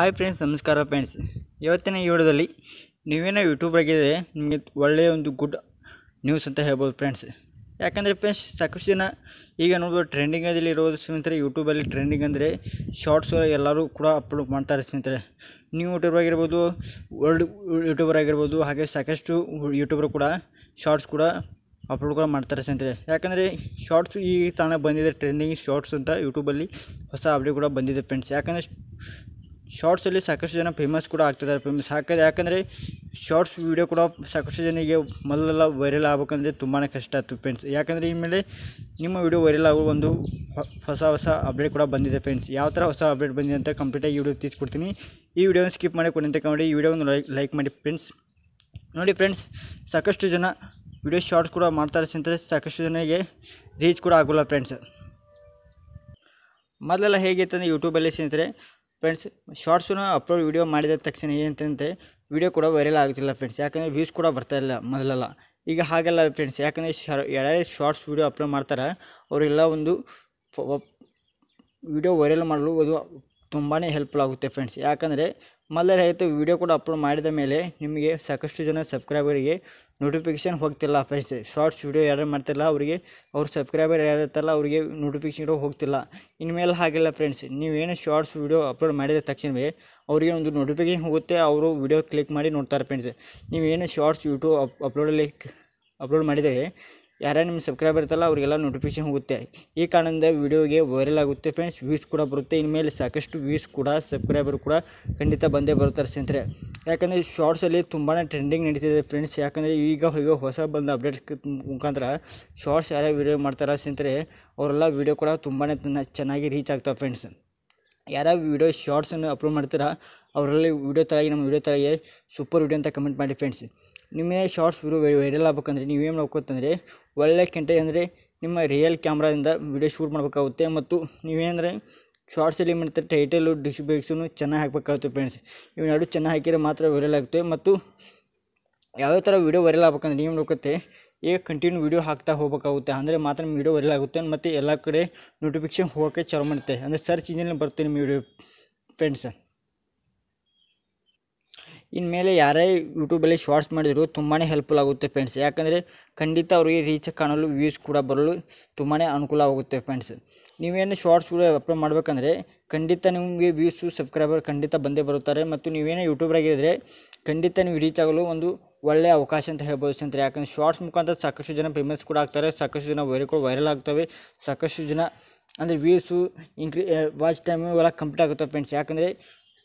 Hi friends ನಮಸ್ಕಾರ friends ಇವತ್ತಿನ ಈ ವಿಡಿಯೋದಲ್ಲಿ ನೀವೇನೋ ಯೂಟ್ಯೂಬರಾಗಿದ್ದರೆ ನಿಮಗೆ ಒಳ್ಳೆಯ ಒಂದು ಗುಡ್ ನ್ಯೂಸ್ ಅಂತ ಹೇಳ್ಬೋದು ಫ್ರೆಂಡ್ಸ್ ಯಾಕಂದರೆ ಫ್ರೆಂಡ್ಸ್ ಸಾಕಷ್ಟು ಜನ ಈಗ ನೋಡ್ಬೋದು ಟ್ರೆಂಡಿಂಗಲ್ಲಿ ಇರೋದು ಸ್ನೇಹಿತರೆ ಯೂಟ್ಯೂಬಲ್ಲಿ ಟ್ರೆಂಡಿಂಗ್ ಅಂದರೆ ಶಾರ್ಟ್ಸ್ ಎಲ್ಲರೂ ಕೂಡ ಅಪ್ಲೋಡ್ ಮಾಡ್ತಾರೆ ಸ್ನೇಹಿತರೆ. ನ್ಯೂ ಯೂಟ್ಯೂಬರ್ ಆಗಿರ್ಬೋದು ವರ್ಲ್ಡ್ ಯೂಟ್ಯೂಬರ್ ಆಗಿರ್ಬೋದು, ಹಾಗೆ ಸಾಕಷ್ಟು ಯೂಟ್ಯೂಬರ್ ಕೂಡ ಶಾರ್ಟ್ಸ್ ಕೂಡ ಅಪ್ಲೋಡ್ ಕೂಡ ಮಾಡ್ತಾರೆ ಸ್ನೇಹಿತರೆ. ಯಾಕಂದರೆ ಶಾರ್ಟ್ಸ್ ಈ ತಾಣ ಬಂದಿದೆ ಟ್ರೆಂಡಿಂಗ್ ಶಾರ್ಟ್ಸ್ ಅಂತ ಯೂಟ್ಯೂಬಲ್ಲಿ ಹೊಸ ಅಪ್ಡೇಟ್ ಕೂಡ ಬಂದಿದೆ ಫ್ರೆಂಡ್ಸ್ ಯಾಕಂದರೆ ಶಾರ್ಟ್ಸಲ್ಲಿ ಸಾಕಷ್ಟು ಜನ ಫೇಮಸ್ ಕೂಡ ಆಗ್ತಿದ್ದಾರೆ. ಫೇಮಸ್ ಹಾಕೋದು ಯಾಕಂದರೆ ಶಾರ್ಟ್ಸ್ ವೀಡಿಯೋ ಕೂಡ ಸಾಕಷ್ಟು ಜನರಿಗೆ ಮೊದಲೆಲ್ಲ ವೈರಲ್ ಆಗ್ಬೇಕಂದ್ರೆ ತುಂಬಾ ಕಷ್ಟ ಆಯ್ತು ಫ್ರೆಂಡ್ಸ್ ಯಾಕಂದರೆ ಇನ್ಮೇಲೆ ನಿಮ್ಮ ವೀಡಿಯೋ ವೈರಲ್ ಆಗೋ ಒಂದು ಹೊಸ ಹೊಸ ಅಪ್ಡೇಟ್ ಕೂಡ ಬಂದಿದೆ ಫ್ರೆಂಡ್ಸ್ ಯಾವ ಥರ ಹೊಸ ಅಪ್ಡೇಟ್ ಬಂದಿದೆ ಅಂತ ಕಂಪ್ಲೀಟಾಗಿ ವಿಡಿಯೋ ತಿಳಿಸ್ಕೊಡ್ತೀನಿ ಈ ವಿಡಿಯೋನ ಸ್ಕಿಪ್ ಮಾಡಿ ಕೊಡಿ ಕಂಡು ಈ ವಿಡಿಯೋ ಲೈಕ್ ಲೈಕ್ ಮಾಡಿ ಫ್ರೆಂಡ್ಸ್ ನೋಡಿ ಫ್ರೆಂಡ್ಸ್ ಸಾಕಷ್ಟು ಜನ ವಿಡಿಯೋ ಶಾರ್ಟ್ಸ್ ಕೂಡ ಮಾಡ್ತಾರೆ ಅಂತಂದರೆ ಸಾಕಷ್ಟು ಜನರಿಗೆ ರೀಚ್ ಕೂಡ ಆಗೋಲ್ಲ ಫ್ರೆಂಡ್ಸ್ ಮೊದಲೆಲ್ಲ ಹೇಗಿತ್ತು ಅಂದರೆ ಯೂಟ್ಯೂಬಲ್ಲಿ ಸ್ನೇಹಿತರೆ ಫ್ರೆಂಡ್ಸ್ ಶಾರ್ಟ್ಸನ್ನು ಅಪ್ಲೋಡ್ ವೀಡಿಯೋ ಮಾಡಿದ ತಕ್ಷಣ ಏನಂತಂತೆ ವೀಡಿಯೋ ಕೂಡ ವೈರಲ್ ಆಗುತ್ತಿಲ್ಲ ಫ್ರೆಂಡ್ಸ್ ಯಾಕಂದರೆ ವ್ಯೂಸ್ ಕೂಡ ಬರ್ತಾ ಇಲ್ಲ ಮೊದಲೆಲ್ಲ. ಈಗ ಹಾಗೆಲ್ಲ ಫ್ರೆಂಡ್ಸ್ ಯಾಕಂದರೆ ಶಾರ್ ಶಾರ್ಟ್ಸ್ ವೀಡಿಯೋ ಅಪ್ಲೋಡ್ ಮಾಡ್ತಾರೆ ಅವರೆಲ್ಲ ಒಂದು ವಿಡಿಯೋ ವೈರಲ್ ಮಾಡಲು ಅದು ತುಂಬಾ ಹೆಲ್ಪ್ಫುಲ್ ಆಗುತ್ತೆ ಫ್ರೆಂಡ್ಸ್ ಯಾಕಂದರೆ ಮೊದಲೇ ಆಯಿತು ವೀಡಿಯೋ ಕೂಡ ಅಪ್ಲೋಡ್ ಮಾಡಿದ ಮೇಲೆ ನಿಮಗೆ ಸಾಕಷ್ಟು ಜನ ಸಬ್ಸ್ಕ್ರೈಬರಿಗೆ ನೋಟಿಫಿಕೇಶನ್ ಹೋಗ್ತಿಲ್ಲ ಫ್ರೆಂಡ್ಸ್ ಶಾರ್ಟ್ಸ್ ವೀಡಿಯೋ ಯಾರು ಮಾಡ್ತಿಲ್ಲ ಅವರಿಗೆ, ಅವ್ರ ಸಬ್ಸ್ಕ್ರೈಬರ್ ಯಾರು ಇರ್ತಾರಲ್ಲ ಅವರಿಗೆ ನೋಟಿಫಿಕೇಶನ್ ಹೋಗ್ತಿಲ್ಲ. ಇನ್ಮೇಲೆ ಹಾಗಿಲ್ಲ ಫ್ರೆಂಡ್ಸ್ ನೀವೇನು ಶಾರ್ಟ್ಸ್ ವೀಡಿಯೋ ಅಪ್ಲೋಡ್ ಮಾಡಿದ ತಕ್ಷಣವೇ ಅವರಿಗೆ ಒಂದು ನೋಟಿಫಿಕೇಶನ್ ಹೋಗುತ್ತೆ, ಅವರು ವೀಡಿಯೋ ಕ್ಲಿಕ್ ಮಾಡಿ ನೋಡ್ತಾರೆ ಫ್ರೆಂಡ್ಸ್ ನೀವೇನು ಶಾರ್ಟ್ಸ್ ಯೂಟ್ಯೂಬ್ ಅಪ್ ಅಪ್ಲೋಡಲ್ಲಿ ಅಪ್ಲೋಡ್ ಮಾಡಿದರೆ ಯಾರ್ಯಾರು ನಿಮ್ಮ ಸಬ್ಸ್ಕ್ರೈಬರ್ ಇರ್ತಲ್ಲ ಅವರಿಗೆಲ್ಲ ನೋಟಿಫಿಕೇಶನ್ ಹೋಗುತ್ತೆ. ಈ ಕಾರಣದಿಂದ ವಿಡಿಯೋಗೆ ವೈರಲ್ ಆಗುತ್ತೆ ಫ್ರೆಂಡ್ಸ್ ವ್ಯೂಸ್ ಕೂಡ ಬರುತ್ತೆ. ಇನ್ಮೇಲೆ ಸಾಕಷ್ಟು ವ್ಯೂಸ್ ಕೂಡ ಸಬ್ಸ್ಕ್ರೈಬರ್ ಕೂಡ ಖಂಡಿತ ಬಂದೇ ಬರುತ್ತಾರೆ ಸ್ನೇಹಿತರೆ. ಯಾಕಂದರೆ ಶಾರ್ಟ್ಸಲ್ಲಿ ತುಂಬಾ ಟ್ರೆಂಡಿಂಗ್ ನಡೀತಿದೆ ಫ್ರೆಂಡ್ಸ್ ಯಾಕಂದರೆ ಈಗ ಈಗ ಹೊಸ ಬಂದ ಅಪ್ಡೇಟ್ ಮುಖಾಂತರ ಶಾರ್ಟ್ಸ್ ಯಾರ್ಯಾರು ವಿಡಿಯೋ ಮಾಡ್ತಾರೆ ಸ್ನೇಹಿತರೆ, ಅವರೆಲ್ಲ ವೀಡಿಯೋ ಕೂಡ ತುಂಬಾ ಚೆನ್ನಾಗಿ ರೀಚ್ ಆಗ್ತಾವೆ ಫ್ರೆಂಡ್ಸ್ ಯಾರ್ಯಾವ ವೀಡಿಯೋ ಶಾರ್ಟ್ಸನ್ನು ಅಪ್ಲೋಡ್ ಮಾಡ್ತೀರಾ, ಅವರಲ್ಲಿ ವೀಡಿಯೋ ತಳಗೆ, ನಮ್ಮ ವಿಡಿಯೋ ತಳಗೆ ಸೂಪರ್ ವೀಡಿಯೋ ಅಂತ ಕಮೆಂಟ್ ಮಾಡಿ ಫ್ರೆಂಡ್ಸ್ ನಿಮಗೆ ಶಾರ್ಟ್ಸ್ ವೀಡಿಯೋ ವೈರಲ್ ಆಗ್ಬೇಕಂದ್ರೆ ನೀವೇನು ಮಾಡ್ಬೇಕಂತಂದರೆ, ಒಳ್ಳೆ ಕೆಂಟೆ ಅಂದರೆ ನಿಮ್ಮ ರಿಯಲ್ ಕ್ಯಾಮ್ರಾದಿಂದ ವಿಡಿಯೋ ಶೂಟ್ ಮಾಡಬೇಕಾಗುತ್ತೆ ಮತ್ತು ನೀವೇನಂದರೆ ಶಾರ್ಟ್ಸಲ್ಲಿ ಏನು ಮಾಡ್ತಾರೆ ಟೈಟಲು ಡಿಸ್ಕ್ರಿಪ್ಷನು ಚೆನ್ನಾಗಿ ಹಾಕಬೇಕಾಗುತ್ತೆ ಫ್ರೆಂಡ್ಸ್ ಇವು ಎರಡು ಚೆನ್ನಾಗಿ ಹಾಕಿದರೆ ಮಾತ್ರ ವೈರಲ್ ಆಗುತ್ತೆ ಮತ್ತು ಯಾವ್ಯಾವ ಥರ ವಿಡಿಯೋ ವೈರಲ್ ಆಗ್ಬೇಕಂದ್ರೆ ನೀವು ನೋಡ್ಕೊತ್ತೆ ಈಗ ಕಂಟಿನ್ಯೂ ವೀಡಿಯೋ ಹಾಕ್ತಾ ಹೋಗಬೇಕಾಗುತ್ತೆ. ಅಂದರೆ ಮಾತ್ರ ನಿಮ್ಮ ವೀಡಿಯೋ ವೈರಲ್ ಆಗುತ್ತೆ. ಮತ್ತು ಎಲ್ಲ ಕಡೆ ನೋಟಿಫಿಕೇಶನ್ ಹೋಗೋಕ್ಕೆ ಚಾಲು ಮಾಡುತ್ತೆ. ಅಂದರೆ ಸರ್ಚ್ ಇಂಜಿನಲ್ಲಿ ಬರುತ್ತೆ ನಿಮ್ಮ ವೀಡಿಯೋ ಫ್ರೆಂಡ್ಸ್ ಇನ್ಮೇಲೆ ಯಾರೇ ಯೂಟ್ಯೂಬಲ್ಲಿ ಶಾರ್ಟ್ಸ್ ಮಾಡಿದ್ರು ತುಂಬಾ ಹೆಲ್ಪ್ಫುಲ್ ಆಗುತ್ತೆ ಫ್ರೆಂಡ್ಸ್ ಯಾಕಂದರೆ ಖಂಡಿತ ಅವರಿಗೆ ರೀಚ್ ಕಾಣಲು ವ್ಯೂಸ್ ಕೂಡ ಬರಲು ತುಂಬಾ ಅನುಕೂಲ ಆಗುತ್ತೆ ಫ್ರೆಂಡ್ಸ್ ನೀವೇನು ಶಾರ್ಟ್ಸ್ ವಿಡಿಯೋ ಅಪ್ಲೋಡ್ ಮಾಡಬೇಕಂದ್ರೆ ಖಂಡಿತ ನಿಮಗೆ ವ್ಯೂಸು ಸಬ್ಸ್ಕ್ರೈಬರ್ ಖಂಡಿತ ಬಂದೇ ಬರುತ್ತಾರೆ. ಮತ್ತು ನೀವೇನೇ ಯೂಟ್ಯೂಬರಾಗಿದ್ದರೆ ಖಂಡಿತ ನೀವು ರೀಚ್ ಆಗಲು ಒಂದು ಒಳ್ಳೆಯ ಅವಕಾಶ ಅಂತ ಹೇಳ್ಬೋದು ಸ್ನೇಹಿತರೆ. ಯಾಕಂದರೆ ಶಾರ್ಟ್ಸ್ ಮುಖಾಂತರ ಸಾಕಷ್ಟು ಜನ ಫೇಮಸ್ ಕೂಡ ಆಗ್ತಾರೆ, ಸಾಕಷ್ಟು ಜನ ವೈರಲ್ ಆಗ್ತವೆ, ಸಾಕಷ್ಟು ಜನ ಅಂದರೆ ವ್ಯೂಸು ಇನ್ಕ್ರೀ ವಾಚ್ ಟೈಮು ಎಲ್ಲ ಕಂಪ್ಲೀಟ್ ಆಗುತ್ತೆ ಫ್ರೆಂಡ್ಸ್ ಯಾಕಂದರೆ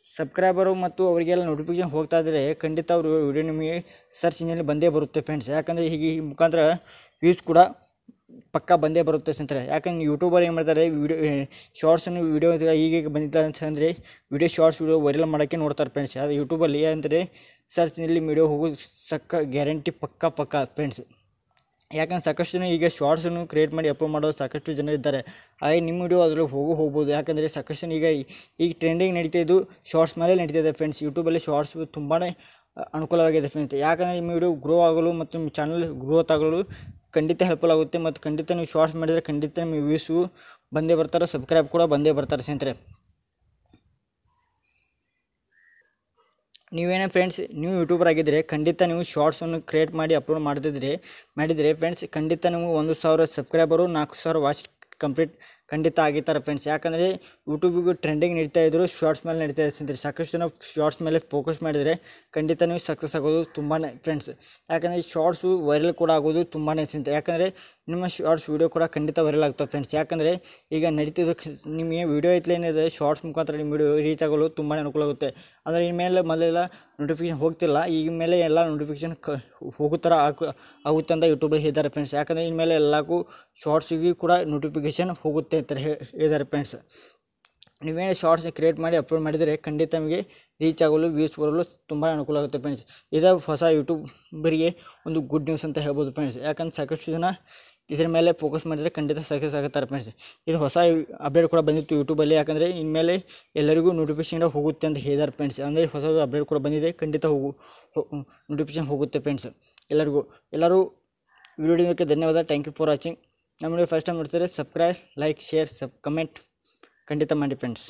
ಸಬ್ಸ್ಕ್ರೈಬರು ಮತ್ತು ಅವರಿಗೆಲ್ಲ ನೋಟಿಫಿಕೇಶನ್ ಹೋಗ್ತಾ ಇದ್ದರೆ ಖಂಡಿತ ಅವರು ವಿಡಿಯೋ ನಿಮಗೆ ಸರ್ಚ್ ಇಂಜಿನಲ್ಲಿ ಬಂದೇ ಬರುತ್ತೆ ಫ್ರೆಂಡ್ಸ್ ಯಾಕಂದರೆ ಹೀಗೆ ಮುಖಾಂತರ ವ್ಯೂಸ್ ಕೂಡ ಪಕ್ಕ ಬಂದೇ ಬರುತ್ತೆ ಸ್ನೇಹಿತರೆ. ಯಾಕಂದ್ರೆ ಯೂಟ್ಯೂಬರ್ ಏನು ಮಾಡ್ತಾರೆ ವಿಡಿಯೋ ಶಾರ್ಟ್ಸನ್ನು ವೀಡಿಯೋ ಈಗೀಗ ಬಂದಿದ್ದ ಅಂತಂದರೆ ವಿಡಿಯೋ ಶಾರ್ಟ್ಸ್ ವಿಡಿಯೋ ವೈರಲ್ ಮಾಡೋಕ್ಕೆ ನೋಡ್ತಾರೆ ಫ್ರೆಂಡ್ಸ್ ಅದು ಯೂಟ್ಯೂಬಲ್ಲಿ ಅಂದರೆ ಸರ್ಚ್ನಲ್ಲಿ ವಿಡಿಯೋ ಹೋಗೋದು ಸಕ್ಕ, ಗ್ಯಾರಂಟಿ, ಪಕ್ಕ ಪಕ್ಕ ಫ್ರೆಂಡ್ಸ್ ಯಾಕಂದ್ರೆ ಸಾಕಷ್ಟು ಜನ ಈಗ ಶಾರ್ಟ್ಸನ್ನು ಕ್ರಿಯೇಟ್ ಮಾಡಿ ಅಪ್ಲೋಡ್ ಮಾಡೋ ಸಾಕಷ್ಟು ಜನ ಇದ್ದಾರೆ. ಹಾಗೆ ನಿಮ್ಮ ವಿಡಿಯೋ ಅದರಲ್ಲಿ ಹೋಗೋ, ಹೋಗ್ಬೋದು. ಯಾಕಂದರೆ ಸಾಕಷ್ಟು ಈಗ ಈಗ ಟ್ರೆಂಡಿಂಗ್ ನಡೀತಾ ಇದ್ದು ಶಾರ್ಟ್ಸ್ ಮೇಲೆ ನಡೀತಾ ಇದೆ ಫ್ರೆಂಡ್ಸ್ ಯೂಟ್ಯೂಬಲ್ಲಿ ಶಾರ್ಟ್ಸ್ ತುಂಬಾ ಅನುಕೂಲವಾಗಿದೆ ಫ್ರೆಂಡ್ಸ್ ಯಾಕಂದರೆ ನಿಮ್ಮ ವಿಡಿಯೋ ಗ್ರೋ ಆಗಲು ಮತ್ತು ನಿಮ್ಮ ಚಾನಲ್ ಗ್ರೋತ್ ಆಗಲು ಖಂಡಿತ ಹೆಲ್ಪ್ಫುಲ್ ಆಗುತ್ತೆ. ಮತ್ತು ಖಂಡಿತ ನೀವು ಶಾರ್ಟ್ಸ್ ಮಾಡಿದರೆ ಖಂಡಿತ ನಿಮ್ಮ ವ್ಯೂಸು ಬಂದೇ ಬರ್ತಾರೆ ಸಬ್ಸ್ಕ್ರೈಬ್ ಕೂಡ ಬಂದೇ ಬರ್ತಾರೆ ಸ್ನೇಹಿತರೆ. ನೀವೇನೇ ಫ್ರೆಂಡ್ಸ್ ನೀವು ಯೂಟ್ಯೂಬರ್ ಆಗಿದ್ದರೆ ಖಂಡಿತ ನೀವು ಶಾರ್ಟ್ಸನ್ನು ಕ್ರಿಯೇಟ್ ಮಾಡಿ ಅಪ್ಲೋಡ್ ಮಾಡ್ತಿದ್ರೆ, ಮಾಡಿದರೆ ಫ್ರೆಂಡ್ಸ್ ಖಂಡಿತ ನೀವು ಒಂದು ಸಾವಿರ ಸಬ್ಸ್ಕ್ರೈಬರು ನಾಲ್ಕು ಸಾವಿರ ವಾಚ್ ಕಂಪ್ಲೀಟ್ ಖಂಡಿತ ಆಗಿತ್ತಾರೆ ಫ್ರೆಂಡ್ಸ್ ಯಾಕಂದರೆ ಯೂಟ್ಯೂಬಿಗೂ ಟ್ರೆಂಡಿಂಗ್ ನಡೀತಾ ಇದ್ದರು ಶಾರ್ಟ್ಸ್ ಮೇಲೆ ನಡೀತಾ ಇದ್ದಾರೆ ಸಾಕಷ್ಟು ಜನ ಶಾರ್ಟ್ಸ್ ಮೇಲೆ ಫೋಕಸ್ ಮಾಡಿದರೆ ಖಂಡಿತ ನೀವು ಸಕ್ಸಸ್ ಆಗೋದು ತುಂಬಾ ಫ್ರೆಂಡ್ಸ್ ಯಾಕಂದರೆ ಶಾರ್ಟ್ಸು ವೈರಲ್ ಕೂಡ ಆಗೋದು ತುಂಬಾ ಚಿಂತೆ ಯಾಕಂದರೆ ನಿಮ್ಮ ಶಾರ್ಟ್ಸ್ ವೀಡಿಯೋ ಕೂಡ ಖಂಡಿತ ವೈರಲ್ ಆಗ್ತವೆ ಫ್ರೆಂಡ್ಸ್ ಯಾಕಂದರೆ ಈಗ ನಡೀತಿದ್ದು ನಿಮಗೆ ವೀಡಿಯೋ ಏನಿದೆ ಶಾರ್ಟ್ಸ್ ಮುಖಾಂತರ ನಿಮ್ಮ ವೀಡಿಯೋ ರೀಚ್ ಆಗಲು ತುಂಬಾ ಅನುಕೂಲ ಆಗುತ್ತೆ. ಅಂದರೆ ಇನ್ಮೇಲೆ ಮೊದಲೆಲ್ಲ ನೋಟಿಫಿಕೇಶನ್ ಹೋಗ್ತಿಲ್ಲ, ಈಗ ಮೇಲೆ ಎಲ್ಲ ನೋಟಿಫಿಕೇಶನ್ ಕ, ಹೋಗೋ ಥರ ಆಗ, ಆಗುತ್ತೆ ಅಂತ ಯೂಟ್ಯೂಬಲ್ಲಿ ಇದ್ದಾರೆ ಫ್ರೆಂಡ್ಸ್ ಯಾಕಂದರೆ ಇನ್ಮೇಲೆ ಎಲ್ಲಕ್ಕೂ ಶಾರ್ಟ್ಸಿಗೂ ಕೂಡ ನೋಟಿಫಿಕೇಶನ್ ಹೋಗುತ್ತೆ. ಅಂತ ಹೇಳಿದ್ದಾರೆ ಫ್ರೆಂಡ್ಸ್ ನೀವೇನು ಶಾರ್ಟ್ಸ್ ಕ್ರಿಯೇಟ್ ಮಾಡಿ ಅಪ್ಲೋಡ್ ಮಾಡಿದರೆ ಖಂಡಿತ ನಿಮಗೆ ರೀಚ್ ಆಗಲು ವ್ಯೂಸ್ ಬರಲು ತುಂಬ ಅನುಕೂಲ ಆಗುತ್ತೆ ಫ್ರೆಂಡ್ಸ್ ಇದೇ ಹೊಸ ಯೂಟ್ಯೂಬರಿಗೆ ಒಂದು ಗುಡ್ ನ್ಯೂಸ್ ಅಂತ ಹೇಳ್ಬೋದು ಫ್ರೆಂಡ್ಸ್ ಯಾಕಂದ್ರೆ ಸಾಕಷ್ಟು ಜನ ಇದ್ರ ಮೇಲೆ ಫೋಕಸ್ ಮಾಡಿದರೆ ಖಂಡಿತ ಸಕ್ಸಸ್ ಆಗುತ್ತಾರೆ ಫ್ರೆಂಡ್ಸ್ ಇದು ಹೊಸ ಅಪ್ಡೇಟ್ ಕೂಡ ಬಂದಿತ್ತು ಯೂಟ್ಯೂಬಲ್ಲಿ ಯಾಕಂದರೆ ಇನ್ಮೇಲೆ ಎಲ್ಲರಿಗೂ ನೋಟಿಫಿಕೇಶನ್ ಹೋಗುತ್ತೆ ಅಂತ ಹೇಳಿದ್ದಾರೆ ಫ್ರೆಂಡ್ಸ್ ಅಂದರೆ ಹೊಸ ಅಪ್ಡೇಟ್ ಕೂಡ ಬಂದಿದೆ, ಖಂಡಿತ ಹೋಗು ನೋಟಿಫಿಕೇಶನ್ ಹೋಗುತ್ತೆ ಫ್ರೆಂಡ್ಸ್ ಎಲ್ಲರಿಗೂ, ಎಲ್ಲರೂ ವಿಡಿಯೋಕ್ಕೆ ಧನ್ಯವಾದ. ಥ್ಯಾಂಕ್ ಯು ಫಾರ್ ವಾಚಿಂಗ್ ನಮ್ಮ ಫಸ್ಟ್ ಟೈಮ್ ನೋಡ್ತಾರೆ subscribe like share sub comment ಖಂಡಿತ ಮಾಡಿ ಫ್ರೆಂಡ್ಸ್